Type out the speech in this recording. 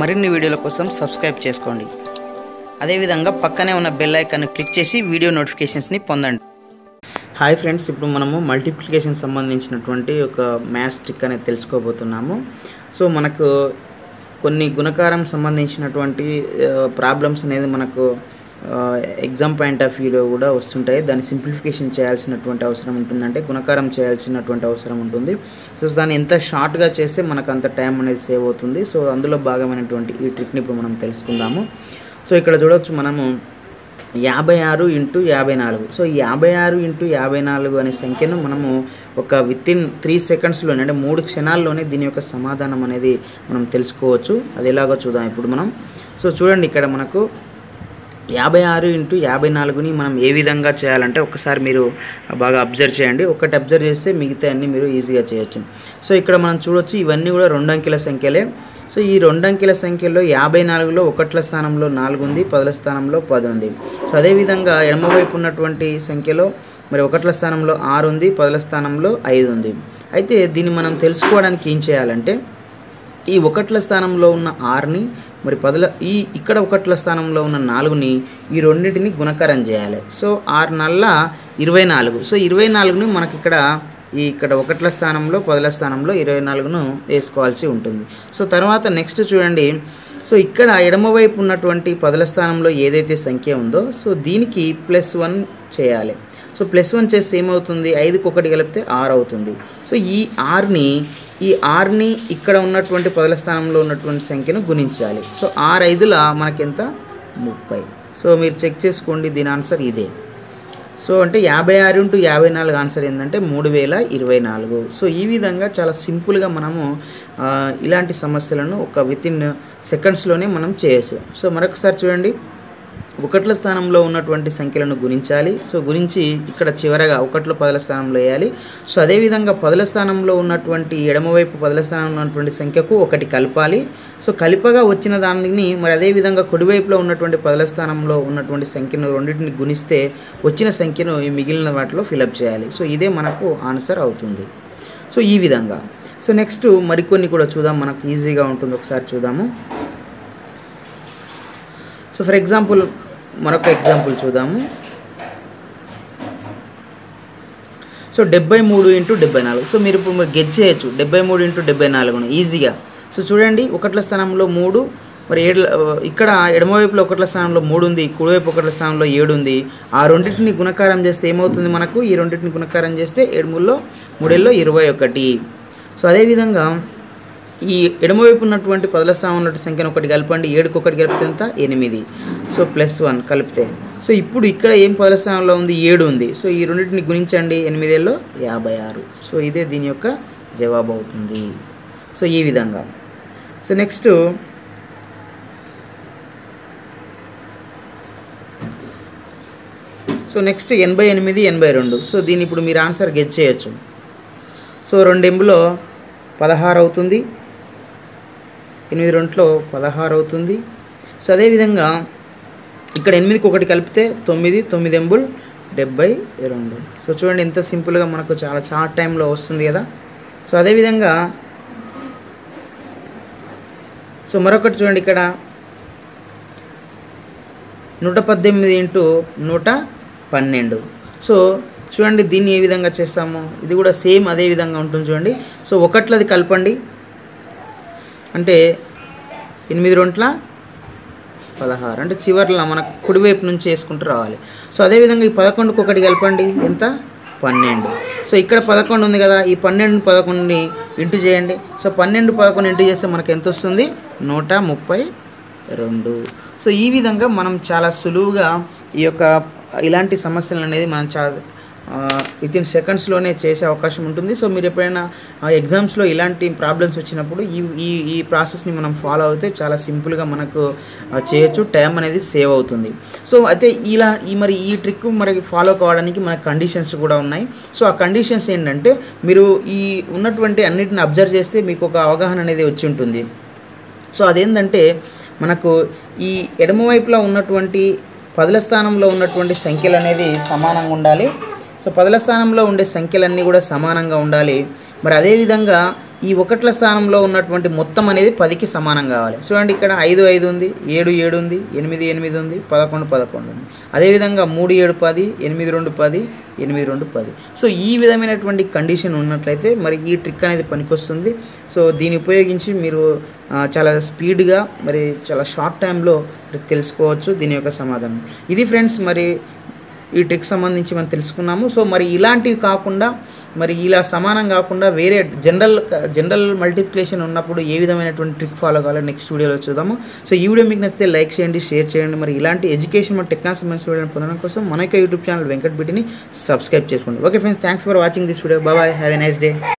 మరిన్ని వీడియోల కోసం సబ్స్క్రైబ్ చేసుకోండి. అదేవిధంగా పక్కనే ఉన్న బెల్ ఐకాన్ క్లిక్ చేసి వీడియో నోటిఫికేషన్స్ని పొందండి. హాయ్ ఫ్రెండ్స్ ఇప్పుడు మనము మల్టిప్లికేషన్ సంబంధించినటువంటి ఒక మ్యాథ్స్ ట్రిక్ అనేది తెలుసుకోబోతున్నాము. సో మనకు కొన్ని గుణకారం సంబంధించినటువంటి uh, ప్రాబ్లమ్స్ అనేది మనకు ఎగ్జామ్ పాయింట్ ఆఫ్ వ్యూలో కూడా వస్తుంటాయి. దాన్ని సింప్లిఫికేషన్ చేయాల్సినటువంటి అవసరం ఉంటుంది అంటే గుణకారం చేయాల్సినటువంటి అవసరం ఉంటుంది. సో దాన్ని ఎంత షార్ట్గా చేస్తే మనకు అంత టైం అనేది సేవ్ అవుతుంది. సో అందులో భాగమైనటువంటి ఈ ట్రిక్ని ఇప్పుడు మనం తెలుసుకుందాము. సో ఇక్కడ చూడవచ్చు మనము యాభై ఆరు ఇంటూ యాభై నాలుగు. సో ఈ యాభై ఆరు ఇంటూ యాభై నాలుగు అనే సంఖ్యను మనము ఒక విత్ ఇన్ త్రీ సెకండ్స్లోనే అంటే మూడు క్షణాల్లోనే దీని యొక్క సమాధానం అనేది మనం తెలుసుకోవచ్చు. అది ఎలాగో చూద్దాం ఇప్పుడు మనం. సో చూడండి ఇక్కడ మనకు యాభై ఆరు ఇంటూ యాభై నాలుగుని మనం ఏ విధంగా చేయాలంటే ఒకసారి మీరు బాగా అబ్జర్వ్ చేయండి. ఒకటి అబ్జర్వ్ చేస్తే మిగతా అన్నీ మీరు ఈజీగా చేయొచ్చు. సో ఇక్కడ మనం చూడొచ్చు ఇవన్నీ కూడా రెండు అంకెల సంఖ్యలే. సో ఈ రెండు అంకెల సంఖ్యలో యాభై నాలుగులో ఒకట్ల స్థానంలో నాలుగు ఉంది పదుల స్థానంలో పది ఉంది సో అదేవిధంగా ఎడమవైపు ఉన్నటువంటి సంఖ్యలో మరి ఒకట్ల స్థానంలో ఆరు ఉంది పదుల స్థానంలో ఐదు ఉంది అయితే దీన్ని మనం తెలుసుకోవడానికి ఏం చేయాలంటే ఈ ఒకట్ల స్థానంలో ఉన్న ఆరుని మరి పదుల ఈ ఇక్కడ ఒకట్ల స్థానంలో ఉన్న నాలుగుని ఈ రెండింటిని గుణకారం చేయాలి. సో ఆరు నల్ల ఇరవై నాలుగు. సో ఇరవై నాలుగుని మనకి ఇక్కడ ఈ ఇక్కడ ఒకట్ల స్థానంలో పదుల స్థానంలో ఇరవై నాలుగును వేసుకోవాల్సి ఉంటుంది. సో తర్వాత నెక్స్ట్ చూడండి. సో ఇక్కడ ఎడమవైపు ఉన్నటువంటి పదుల స్థానంలో ఏదైతే సంఖ్య ఉందో సో దీనికి ప్లస్ వన్ చేయాలి. సో ప్లస్ వన్ చేస్తే ఏమవుతుంది? ఐదుకి ఒకటి కలిపితే ఆరు అవుతుంది. సో ఈ ఆరుని ఈ ఆర్ని ఇక్కడ ఉన్నటువంటి పదల స్థానంలో ఉన్నటువంటి సంఖ్యను గుణించాలి. సో ఆరు ఐదుల మనకెంత? ముప్పై. సో మీరు చెక్ చేసుకోండి దీని ఆన్సర్ ఇదే. సో అంటే యాభై ఆరు ఇంటూ యాభై నాలుగు ఆన్సర్ ఏంటంటే మూడు వేల ఇరవై నాలుగు. సో ఈ విధంగా చాలా సింపుల్గా మనము ఇలాంటి సమస్యలను ఒక విత్ ఇన్ సెకండ్స్లోనే మనం చేయొచ్చు. సో మరొకసారి చూడండి. ఒకట్ల స్థానంలో ఉన్నటువంటి సంఖ్యలను గుణించాలి. సో గురించి ఇక్కడ చివరగా ఒకట్లు పదల స్థానంలో వేయాలి. సో అదేవిధంగా పదల స్థానంలో ఉన్నటువంటి ఎడమవైపు పదల స్థానంలో ఉన్నటువంటి సంఖ్యకు ఒకటి కలపాలి. సో కలిపగా వచ్చిన దానిని మరి అదేవిధంగా కుడివైపులో ఉన్నటువంటి పదల స్థానంలో ఉన్నటువంటి సంఖ్యను రెండింటిని గుణిస్తే వచ్చిన సంఖ్యను ఈ మిగిలిన వాటిలో ఫిలప్ చేయాలి. సో ఇదే మనకు ఆన్సర్ అవుతుంది. సో ఈ విధంగా. సో నెక్స్ట్ మరికొన్ని కూడా చూద్దాం. మనకు ఈజీగా ఉంటుంది. ఒకసారి చూద్దాము. సో ఫర్ ఎగ్జాంపుల్ మరొక ఎగ్జాంపుల్ చూద్దాము. సో డెబ్బై మూడు ఇంటూ డెబ్బై నాలుగు. సో మీరు ఇప్పుడు గెట్ చేయొచ్చు. డెబ్బై మూడు ఇంటూ డెబ్బై నాలుగును ఈజీగా సో చూడండి ఒకట్ల స్థానంలో మూడు మరి ఏడు ఇక్కడ ఎడమవైపులో ఒకట్ల స్థానంలో మూడు ఉంది కుడివైపు ఒకట్ల స్థానంలో ఏడు ఉంది. ఆ రెండింటిని గుణకారం చేస్తే ఏమవుతుంది మనకు? ఈ రెండింటిని గుణకారం చేస్తే ఏడుముల్లో మూడేళ్ళలో ఇరవై ఒకటి. సో అదేవిధంగా ఈ ఎడమవైపు ఉన్నటువంటి పదల స్థానం ఉన్నటువంటి సంఖ్యను ఒకటి కలపండి. ఏడుకు ఒకటి కలిపితే ఎంత? ఎనిమిది. సో ప్లస్ వన్ కలిపితే. సో ఇప్పుడు ఇక్కడ ఏం పదల స్థానంలో ఉంది? ఏడు ఉంది. సో ఈ రెండింటిని గుణించండి. ఎనిమిదేళ్ళలో యాభై ఆరు. సో ఇదే దీని యొక్క జవాబు అవుతుంది. సో ఈ విధంగా. సో నెక్స్ట్ సో నెక్స్ట్ ఎనభై ఎనిమిది ఎనభై రెండు. సో దీన్ని ఇప్పుడు మీరు ఆన్సర్ గెట్ చేయొచ్చు. సో రెండెంబులో పదహారు అవుతుంది. ఎనిమిది రెండులో పదహారు అవుతుంది. సో అదేవిధంగా ఇక్కడ ఎనిమిదికి ఒకటి కలిపితే తొమ్మిది తొమ్మిది ఎంబుల్ డెబ్బై రెండు. సో చూడండి ఎంత సింపుల్గా మనకు చాలా షార్ట్ టైంలో వస్తుంది కదా. సో అదేవిధంగా సో మరొకటి చూడండి ఇక్కడ. నూట పద్దెనిమిది ఇంటూ నూట పన్నెండు. సో చూడండి దీన్ని ఏ విధంగా చేస్తాము? ఇది కూడా సేమ్ అదే విధంగా ఉంటుంది చూడండి. సో ఒకట్లది కలపండి. అంటే ఎనిమిది రొంట్ల పదహారు. అంటే చివర్లో మన కుడివైపు నుంచి వేసుకుంటూ రావాలి. సో అదేవిధంగా ఈ పదకొండుకి ఒకటి కలపండి. ఎంత? పన్నెండు. సో ఇక్కడ పదకొండు ఉంది కదా ఈ పన్నెండు పదకొండుని ఇంటూ చేయండి. సో పన్నెండు పదకొండు ఇంటూ చేస్తే మనకు ఎంత వస్తుంది? నూట ముప్పై రెండు. సో ఈ విధంగా మనం చాలా సులువుగా ఈ యొక్క ఇలాంటి సమస్యలు అనేది మనం చాలా విత్ ఇన్ సెకండ్స్లోనే చేసే అవకాశం ఉంటుంది. సో మీరు ఎప్పుడైనా ఎగ్జామ్స్లో ఇలాంటి ప్రాబ్లమ్స్ వచ్చినప్పుడు ఈ ఈ ఈ ప్రాసెస్ని మనం ఫాలో అవుతే చాలా సింపుల్గా మనకు చేయొచ్చు. టైం అనేది సేవ్ అవుతుంది. సో అయితే ఇలా ఈ మరి ఈ ట్రిక్ మరి ఫాలో కావడానికి మన కండిషన్స్ కూడా ఉన్నాయి. సో ఆ కండిషన్స్ ఏంటంటే మీరు ఈ ఉన్నటువంటి అన్నిటిని అబ్జర్వ్ చేస్తే మీకు ఒక అవగాహన అనేది వచ్చి ఉంటుంది. సో అదేంటంటే మనకు ఈ ఎడమవైపులో ఉన్నటువంటి పదుల స్థానంలో ఉన్నటువంటి సంఖ్యలు అనేది సమానంగా ఉండాలి. సో పదల స్థానంలో ఉండే సంఖ్యలన్నీ కూడా సమానంగా ఉండాలి. మరి అదేవిధంగా ఈ ఒకట్ల స్థానంలో ఉన్నటువంటి మొత్తం అనేది పదికి సమానం కావాలి. చూడండి ఇక్కడ ఐదు ఐదు ఉంది ఏడు ఏడు ఉంది ఎనిమిది ఎనిమిది ఉంది పదకొండు పదకొండు ఉంది. అదేవిధంగా మూడు ఏడు పది ఎనిమిది రెండు పది ఎనిమిది రెండు పది. సో ఈ విధమైనటువంటి కండిషన్ ఉన్నట్లయితే మరి ఈ ట్రిక్ అనేది పనికొస్తుంది. సో దీన్ని ఉపయోగించి మీరు చాలా స్పీడ్గా మరి చాలా షార్ట్ టైంలో తెలుసుకోవచ్చు. దీని యొక్క సమాధానం. ఇది ఫ్రెండ్స్ మరి ఈ ట్రిక్ సంబంధించి మనం తెలుసుకున్నాము. సో మరి ఇలాంటివి కాకుండా మరి ఇలా సమానం కాకుండా వేరే జనరల్ జనరల్ మల్టిప్లికేషన్ ఉన్నప్పుడు ఏ విధమైనటువంటి ట్రిక్ ఫాలో కావాలో నెక్స్ట్ వీడియోలో చూద్దాము. సో ఈ వీడియో మీకు నచ్చితే లైక్ చేయండి షేర్ చేయండి. మరి ఇలాంటి ఎడ్యుకేషన్ మరియు టెక్నాలజీ సంబంధించిన వీడియోని పొందడం కోసం మన యొక్క యూట్యూబ్ ఛానల్ వెంకట్ బిటిని సబ్స్క్రైబ్ చేసుకోండి. Okay friends thanks for watching this video bye have a nice day